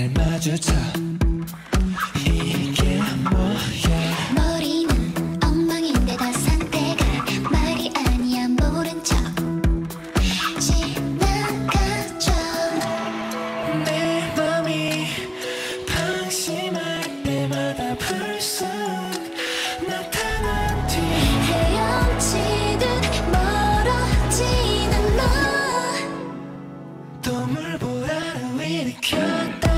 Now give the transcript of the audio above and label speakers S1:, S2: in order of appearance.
S1: 날 마주쳐 이게 뭐야?
S2: 머리는 엉망인데 다 상태가 말이 아니야. 모른 척 지나가죠
S1: 내 맘이 방심할 때마다 불쑥 나타난 뒤
S2: 헤엄치듯 멀어지는 너.
S1: 동물보라를 일으켰다.